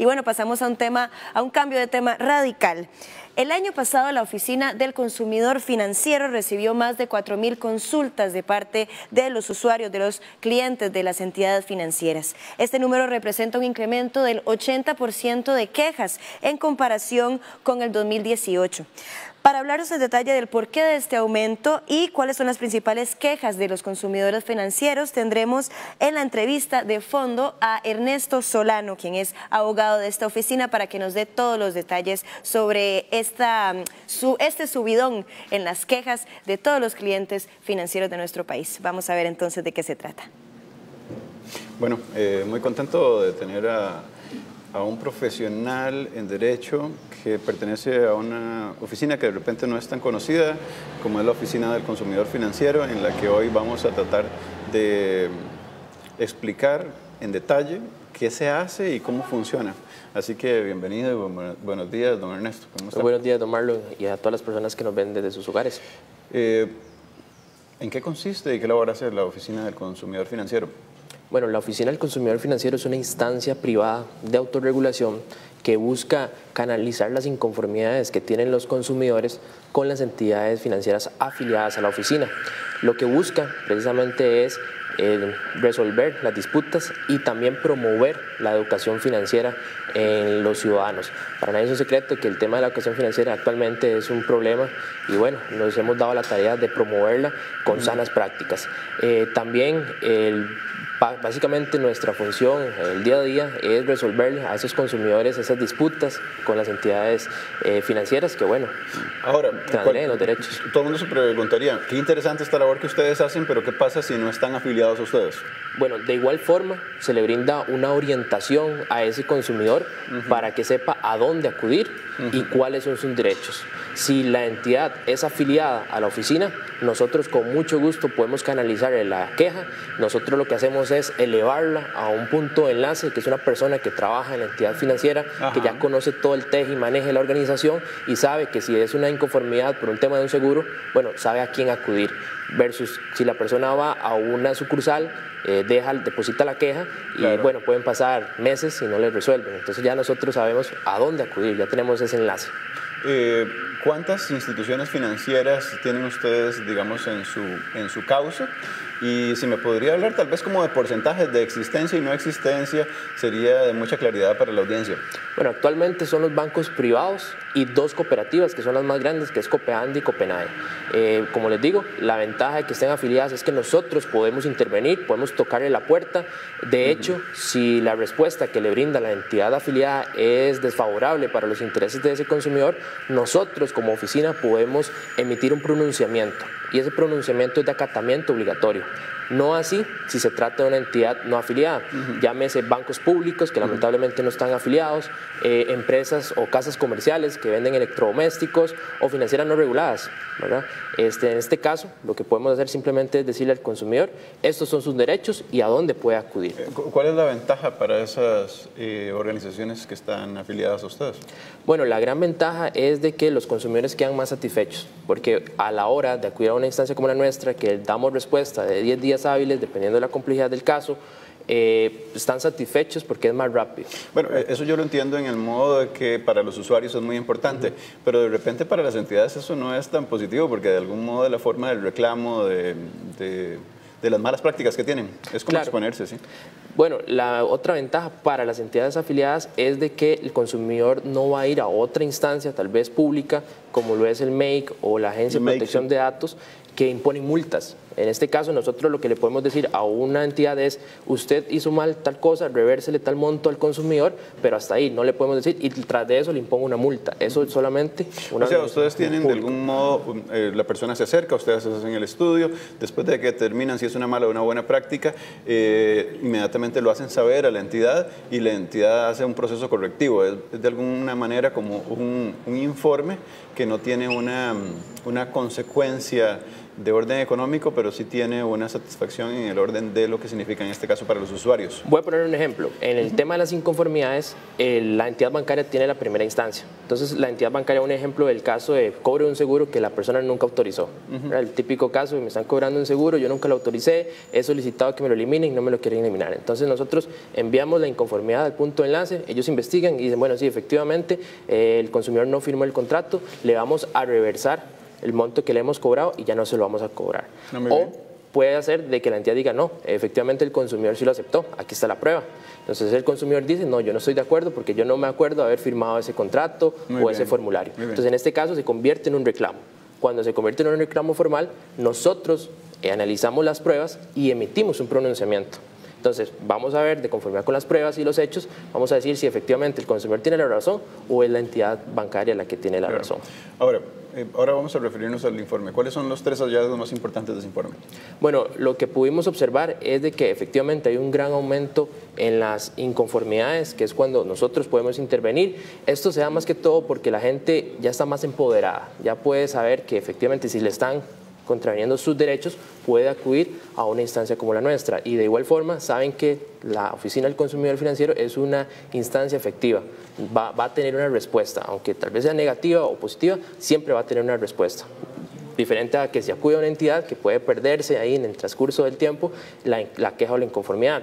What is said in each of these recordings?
Y bueno, pasamos a un tema, a un cambio de tema radical. El año pasado la Oficina del Consumidor Financiero recibió más de 4.000 consultas de parte de los usuarios, de los clientes de las entidades financieras. Este número representa un incremento del 80% de quejas en comparación con el 2018. Para hablaros en detalle del porqué de este aumento y cuáles son las principales quejas de los consumidores financieros, tendremos en la entrevista de fondo a Ernesto Solano, quien es abogado de esta oficina, para que nos dé todos los detalles sobre esta, este subidón en las quejas de todos los clientes financieros de nuestro país. Vamos a ver entonces de qué se trata. Bueno, eh, muy contento de tener a un profesional en derecho que pertenece a una oficina que de repente no es tan conocida como es la Oficina del Consumidor Financiero, en la que hoy vamos a tratar de explicar en detalle qué se hace y cómo funciona. Así que bienvenido y buenos días, don Ernesto. Buenos días, don Marlon, y a todas las personas que nos ven desde sus hogares. Eh, ¿En qué consiste y qué labor hace la Oficina del Consumidor Financiero? Bueno, la Oficina del Consumidor Financiero es una instancia privada de autorregulación que busca canalizar las inconformidades que tienen los consumidores con las entidades financieras afiliadas a la oficina. Lo que busca precisamente es eh, resolver las disputas y también promover la educación financiera en los ciudadanos. Para nadie es un secreto que el tema de la educación financiera actualmente es un problema y bueno, nos hemos dado la tarea de promoverla con sanas prácticas. Eh, también el Básicamente nuestra función el día a día es resolver a esos consumidores esas disputas con las entidades eh, financieras que, bueno, ahora los derechos. Todo el mundo se preguntaría, qué interesante esta labor que ustedes hacen, pero ¿qué pasa si no están afiliados a ustedes? Bueno, de igual forma se le brinda una orientación a ese consumidor para que sepa a dónde acudir y cuáles son sus derechos. Si la entidad es afiliada a la oficina, nosotros con mucho gusto podemos canalizar la queja. Nosotros lo que hacemos es elevarla a un punto de enlace, que es una persona que trabaja en la entidad financiera, que ya conoce todo el teje y maneje la organización y sabe que si es una inconformidad por un tema de un seguro, bueno, sabe a quién acudir. Versus si la persona va a una sucursal, eh, deja, deposita la queja y bueno, pueden pasar meses y no le resuelven. Entonces ya nosotros sabemos a dónde acudir, ya tenemos ese enlace. Eh, ¿Cuántas instituciones financieras tienen ustedes, digamos, en su, en su causa? Y si me podría hablar tal vez como de porcentajes de existencia y no existencia, sería de mucha claridad para la audiencia. Bueno, actualmente son los bancos privados y dos cooperativas que son las más grandes, que es Copeandi y Copenade. Eh, como les digo, la ventaja de que estén afiliadas es que nosotros podemos intervenir, podemos tocarle la puerta. De hecho, si la respuesta que le brinda la entidad afiliada es desfavorable para los intereses de ese consumidor, nosotros como oficina podemos emitir un pronunciamiento y ese pronunciamiento es de acatamiento obligatorio. No así si se trata de una entidad no afiliada, llámese bancos públicos que lamentablemente no están afiliados, eh, empresas o casas comerciales que venden electrodomésticos o financieras no reguladas. ¿verdad? Este, en este caso, lo que podemos hacer simplemente es decirle al consumidor, estos son sus derechos y a dónde puede acudir. Eh, ¿Cuál es la ventaja para esas eh, organizaciones que están afiliadas a ustedes? Bueno, la gran ventaja es de que los consumidores quedan más satisfechos, porque a la hora de acudir a una instancia como la nuestra, que damos respuesta de 10 días hábiles, dependiendo de la complejidad del caso, eh, están satisfechos porque es más rápido. Bueno, eh, eso yo lo entiendo en el modo de que para los usuarios es muy importante, pero de repente para las entidades eso no es tan positivo porque de algún modo de la forma del reclamo, de, de, las malas prácticas que tienen, es como exponerse, ¿sí? Bueno, la otra ventaja para las entidades afiliadas es de que el consumidor no va a ir a otra instancia, tal vez pública, como lo es el MAKE o la Agencia de Protección de Datos, que imponen multas. En este caso, nosotros lo que le podemos decir a una entidad es, usted hizo mal tal cosa, revérsele tal monto al consumidor, pero hasta ahí no le podemos decir, y tras de eso le impongo una multa. Eso es solamente una... O sea, ustedes tienen de algún modo, eh, la persona se acerca, ustedes hacen el estudio, después de que terminan si es una mala o una buena práctica, eh, inmediatamente lo hacen saber a la entidad y la entidad hace un proceso correctivo. Es, de alguna manera como un, un informe que no tiene una, una consecuencia de orden económico, pero sí tiene una satisfacción en el orden de lo que significa en este caso para los usuarios. Voy a poner un ejemplo. En el tema de las inconformidades, la entidad bancaria tiene la primera instancia. Entonces, la entidad bancaria, un ejemplo del caso de cobro de un seguro que la persona nunca autorizó. El típico caso, me están cobrando un seguro, yo nunca lo autoricé, he solicitado que me lo eliminen y no me lo quieren eliminar. Entonces, nosotros enviamos la inconformidad al punto de enlace, ellos investigan y dicen, bueno, sí, efectivamente, eh, el consumidor no firmó el contrato, le vamos a reversar el monto que le hemos cobrado y ya no se lo vamos a cobrar. o puede hacer de que la entidad diga, no, efectivamente el consumidor sí lo aceptó, aquí está la prueba. Entonces el consumidor dice, no, yo no estoy de acuerdo porque yo no me acuerdo haber firmado ese contrato o ese formulario. Entonces en este caso se convierte en un reclamo. Cuando se convierte en un reclamo formal, nosotros analizamos las pruebas y emitimos un pronunciamiento. Entonces, vamos a ver, de conformidad con las pruebas y los hechos, vamos a decir si efectivamente el consumidor tiene la razón o es la entidad bancaria la que tiene la razón. Ahora, eh, ahora vamos a referirnos al informe. ¿Cuáles son los tres hallazgos más importantes de ese informe? Bueno, lo que pudimos observar es de que efectivamente hay un gran aumento en las inconformidades, que es cuando nosotros podemos intervenir. Esto se da más que todo porque la gente ya está más empoderada, ya puede saber que efectivamente si le están contraviniendo sus derechos, puede acudir a una instancia como la nuestra. Y de igual forma, saben que la Oficina del Consumidor Financiero es una instancia efectiva, va, a tener una respuesta, aunque tal vez sea negativa o positiva, siempre va a tener una respuesta diferente a que se acude a una entidad que puede perderse ahí en el transcurso del tiempo la, la queja o la inconformidad.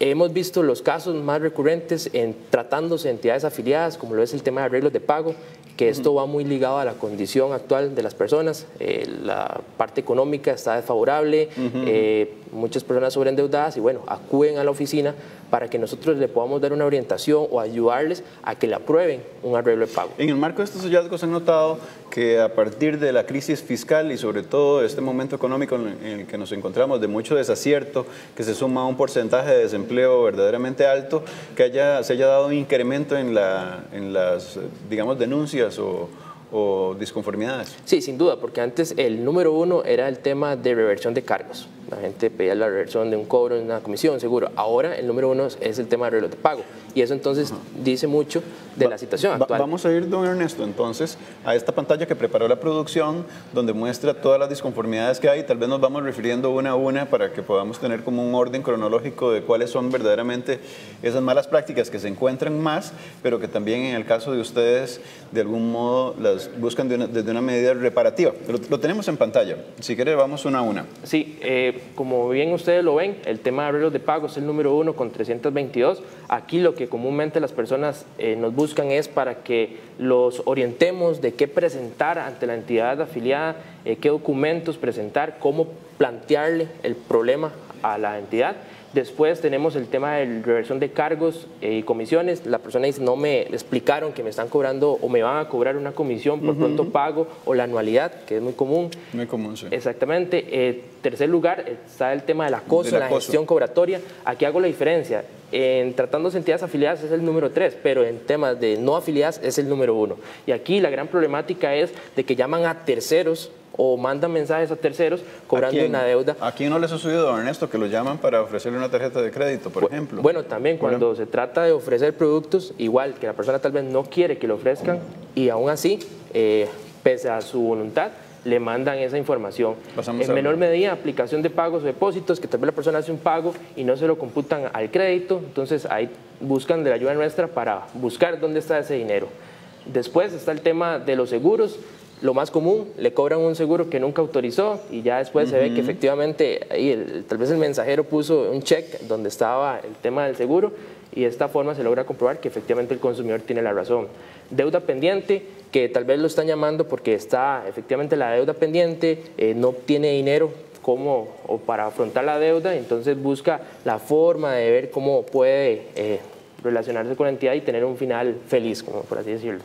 Hemos visto los casos más recurrentes en tratándose de entidades afiliadas, como lo es el tema de arreglos de pago, que esto va muy ligado a la condición actual de las personas. Eh, la parte económica está desfavorable, eh, muchas personas sobreendeudadas y bueno, acuden a la oficina para que nosotros le podamos dar una orientación o ayudarles a que le aprueben un arreglo de pago. En el marco de estos hallazgos han notado que a partir de la crisis fiscal y sobre todo este momento económico en el que nos encontramos de mucho desacierto, que se suma a un porcentaje de desempleo verdaderamente alto, que haya, se haya dado un incremento en, la, en las, digamos, denuncias o, o disconformidades. Sí, sin duda, porque antes el número uno era el tema de reversión de cargos. La gente pedía la reversión de un cobro en una comisión, seguro. Ahora el número uno es el tema de reloj de pago. Y eso entonces dice mucho de la situación actual. vamos a ir, don Ernesto, entonces a esta pantalla que preparó la producción, donde muestra todas las disconformidades que hay. Tal vez nos vamos refiriendo una a una para que podamos tener como un orden cronológico de cuáles son verdaderamente esas malas prácticas que se encuentran más, pero que también en el caso de ustedes, de algún modo, las buscan desde una medida reparativa. Lo, tenemos en pantalla. Si quiere, vamos una a una. Sí, eh, como bien ustedes lo ven, el tema de arreglos de pago es el número uno con 322. Aquí lo que comúnmente las personas eh, nos buscan es para que los orientemos de qué presentar ante la entidad afiliada, eh, qué documentos presentar, cómo plantearle el problema a la entidad Después tenemos el tema de reversión de cargos eh, y comisiones. La persona dice, no me explicaron que me están cobrando o me van a cobrar una comisión por pronto pago o la anualidad, que es muy común. Muy común, sí. Exactamente. Eh, tercer lugar está el tema del acoso, la gestión cobratoria. Aquí hago la diferencia. En tratándose de entidades afiliadas es el número tres, pero en temas de no afiliadas es el número uno. Y aquí la gran problemática es de que llaman a terceros o mandan mensajes a terceros cobrando una deuda. ¿A quién no les ha sucedido, don Ernesto, que lo llaman para ofrecerle una tarjeta de crédito, por ejemplo? Bueno, también cuando se trata de ofrecer productos, igual que la persona tal vez no quiere que lo ofrezcan y aún así, eh, pese a su voluntad, le mandan esa información. en menor medida, aplicación de pagos o depósitos, que tal vez la persona hace un pago y no se lo computan al crédito, entonces ahí buscan de la ayuda nuestra para buscar dónde está ese dinero. Después está el tema de los seguros, lo más común, le cobran un seguro que nunca autorizó y ya después se ve que efectivamente ahí tal vez el mensajero puso un check donde estaba el tema del seguro y de esta forma se logra comprobar que efectivamente el consumidor tiene la razón. Deuda pendiente, que tal vez lo están llamando porque está efectivamente la deuda pendiente, eh, no tiene dinero como o para afrontar la deuda, entonces busca la forma de ver cómo puede eh, relacionarse con la entidad y tener un final feliz, como por así decirlo.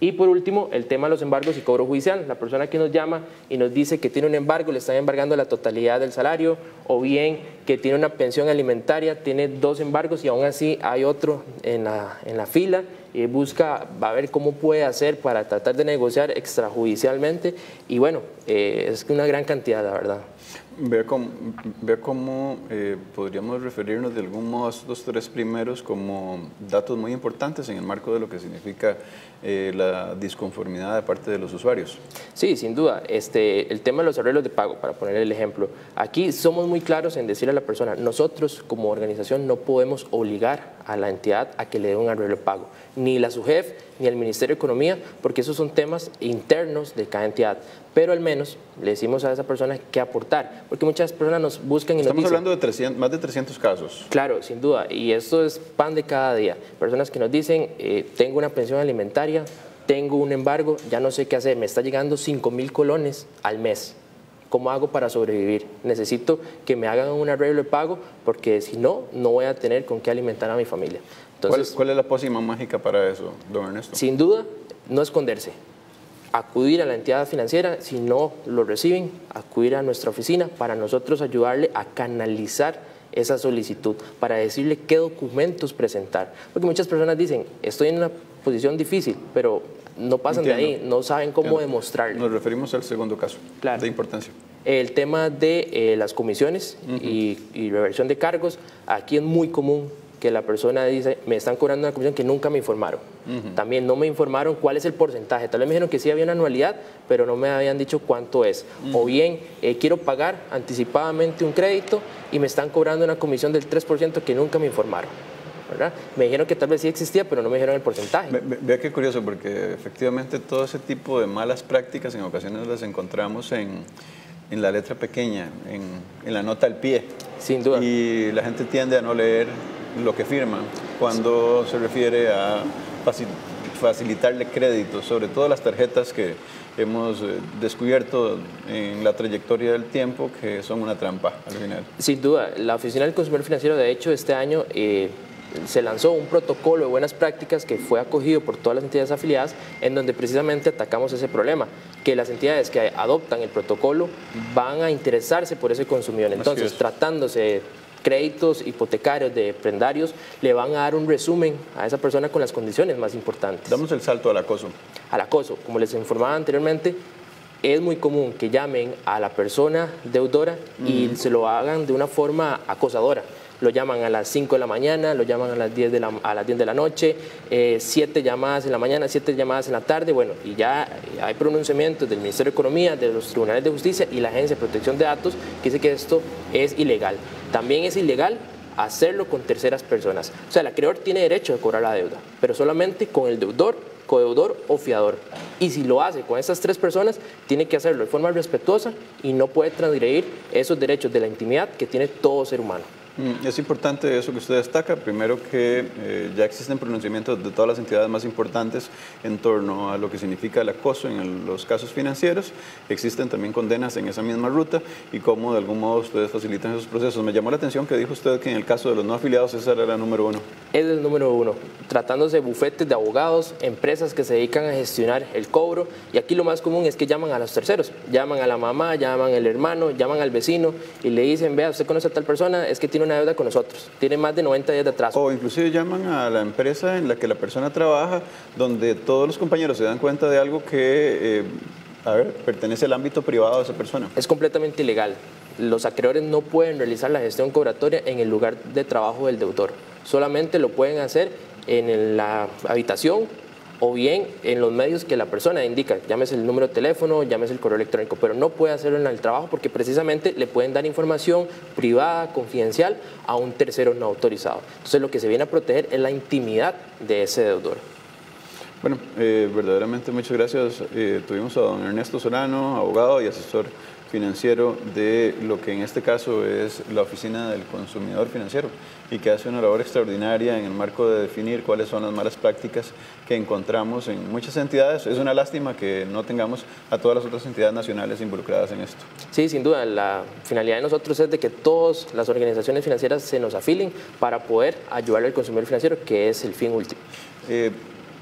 Y por último, el tema de los embargos y cobro judicial. La persona que nos llama y nos dice que tiene un embargo, le están embargando la totalidad del salario, o bien que tiene una pensión alimentaria, tiene dos embargos y aún así hay otro en la, en la fila y busca, va a ver cómo puede hacer para tratar de negociar extrajudicialmente. Y bueno, eh, es una gran cantidad, la verdad. Vea cómo, vea cómo eh, podríamos referirnos de algún modo a estos tres primeros como datos muy importantes en el marco de lo que significa eh, la disconformidad de parte de los usuarios. Sí, sin duda. Este, el tema de los arreglos de pago, para poner el ejemplo. Aquí somos muy claros en decirle a la persona, nosotros como organización no podemos obligar a la entidad a que le dé un arreglo de pago, ni la SUGEF, ni el Ministerio de Economía, porque esos son temas internos de cada entidad. Pero al menos le decimos a esa persona qué aportar, porque muchas personas nos buscan y Estamos nos dicen... hablando de 300, más de 300 casos. Claro, sin duda, y esto es pan de cada día. Personas que nos dicen, eh, tengo una pensión alimentaria, tengo un embargo, ya no sé qué hacer, me está llegando 5 mil colones al mes. ¿Cómo hago para sobrevivir? Necesito que me hagan un arreglo de pago porque si no, no voy a tener con qué alimentar a mi familia. ¿Cuál, cuál es la pócima mágica para eso, don Ernesto? Sin duda, no esconderse. Acudir a la entidad financiera, si no lo reciben, acudir a nuestra oficina para nosotros ayudarle a canalizar esa solicitud, para decirle qué documentos presentar. Porque muchas personas dicen, estoy en una posición difícil, pero no pasan de ahí, no saben cómo demostrarlo. Nos referimos al segundo caso de importancia. El tema de eh, las comisiones y, y reversión de cargos, aquí es muy común que la persona dice, me están cobrando una comisión que nunca me informaron. También no me informaron cuál es el porcentaje. Tal vez me dijeron que sí había una anualidad, pero no me habían dicho cuánto es. O bien, eh, quiero pagar anticipadamente un crédito y me están cobrando una comisión del 3% que nunca me informaron. ¿Verdad? Me dijeron que tal vez sí existía, pero no me dijeron el porcentaje. vea qué curioso, porque efectivamente todo ese tipo de malas prácticas en ocasiones las encontramos en, en la letra pequeña, en, en la nota al pie. Sin duda. Y la gente tiende a no leer lo que firman cuando se refiere a facilitarle crédito, sobre todo las tarjetas que hemos eh, descubierto en la trayectoria del tiempo que son una trampa al final. Sin duda, la Oficina del Consumidor Financiero de hecho este año eh, se lanzó un protocolo de buenas prácticas que fue acogido por todas las entidades afiliadas en donde precisamente atacamos ese problema, que las entidades que adoptan el protocolo van a interesarse por ese consumidor. Entonces, tratándose créditos hipotecarios, de prendarios, le van a dar un resumen a esa persona con las condiciones más importantes. Damos el salto al acoso. Al acoso, como les informaba anteriormente, es muy común que llamen a la persona deudora y se lo hagan de una forma acosadora lo llaman a las 5 de la mañana, lo llaman a las 10 de la, a las 10 de la noche, 7 eh, llamadas en la mañana, 7 llamadas en la tarde, bueno, y ya hay pronunciamientos del Ministerio de Economía, de los tribunales de justicia y la Agencia de Protección de Datos que dice que esto es ilegal. También es ilegal hacerlo con terceras personas. O sea, el acreedor tiene derecho de cobrar la deuda, pero solamente con el deudor, codeudor o fiador. Y si lo hace con esas tres personas, tiene que hacerlo de forma respetuosa y no puede transgredir esos derechos de la intimidad que tiene todo ser humano. Mm, es importante eso que usted destaca. Primero que eh, ya existen pronunciamientos de todas las entidades más importantes en torno a lo que significa el acoso en los casos financieros. Existen también condenas en esa misma ruta y cómo de algún modo ustedes facilitan esos procesos. Me llamó la atención que dijo usted que en el caso de los no afiliados esa era la número uno. Es el número uno, tratándose de bufetes de abogados, empresas que se dedican a gestionar el cobro y aquí lo más común es que llaman a los terceros, llaman a la mamá, llaman al hermano, llaman al vecino y le dicen, vea, usted conoce a tal persona, es que tiene una deuda con nosotros, tiene más de 90 días de atraso. O inclusive llaman a la empresa en la que la persona trabaja, donde todos los compañeros se dan cuenta de algo que, eh, a ver, pertenece al ámbito privado de esa persona. Es completamente ilegal. Los acreedores no pueden realizar la gestión cobratoria en el lugar de trabajo del deudor. Solamente lo pueden hacer en la habitación o bien en los medios que la persona indica, llámese el número de teléfono, llámese el correo electrónico, pero no puede hacerlo en el trabajo porque precisamente le pueden dar información privada, confidencial a un tercero no autorizado. Entonces lo que se viene a proteger es la intimidad de ese deudor. Bueno, eh, verdaderamente muchas gracias. Eh, tuvimos a don Ernesto Solano, abogado y asesor financiero de lo que en este caso es la Oficina del Consumidor Financiero y que hace una labor extraordinaria en el marco de definir cuáles son las malas prácticas que encontramos en muchas entidades. Es una lástima que no tengamos a todas las otras entidades nacionales involucradas en esto. Sí, sin duda. La finalidad de nosotros es de que todas las organizaciones financieras se nos afilen para poder ayudar al consumidor financiero, que es el fin último. Eh,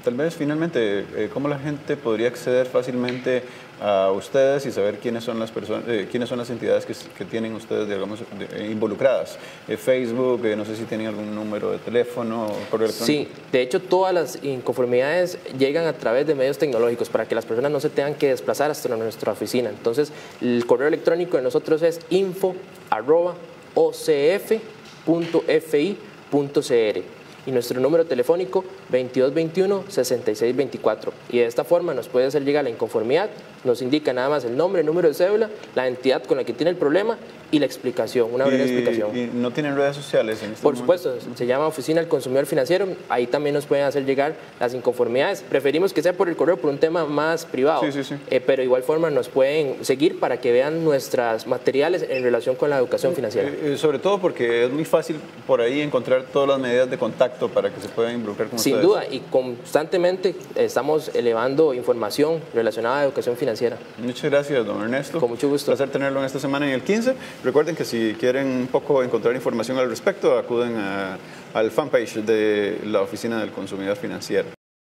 Tal vez finalmente, eh, ¿cómo la gente podría acceder fácilmente a ustedes y saber quiénes son las personas, eh, quiénes son las entidades que, tienen ustedes, digamos, de, eh, involucradas? Eh, Facebook, no sé si tienen algún número de teléfono, correo electrónico. Sí, de hecho todas las inconformidades llegan a través de medios tecnológicos para que las personas no se tengan que desplazar hasta nuestra oficina. Entonces, el correo electrónico de nosotros es info arroba ocf.fi.cr y nuestro número telefónico 2221-6624. Y de esta forma nos puede hacer llegar la inconformidad, nos indica nada más el nombre, el número de cédula, la entidad con la que tiene el problema y la explicación, una breve explicación. ¿Y no tienen redes sociales? En este Por supuesto, se llama Oficina del Consumidor Financiero, ahí también nos pueden hacer llegar las inconformidades. Preferimos que sea por el correo por un tema más privado, sí, sí, sí. Eh, pero de igual forma nos pueden seguir para que vean nuestros materiales en relación con la educación financiera. Eh, eh, sobre todo porque es muy fácil por ahí encontrar todas las medidas de contacto para que se puedan involucrar con Sin duda, y constantemente estamos elevando información relacionada a educación financiera. Muchas gracias, don Ernesto. Con mucho gusto. Un placer tenerlo en esta semana en el 15. Recuerden que si quieren un poco encontrar información al respecto, acuden al fanpage de la Oficina del Consumidor Financiero.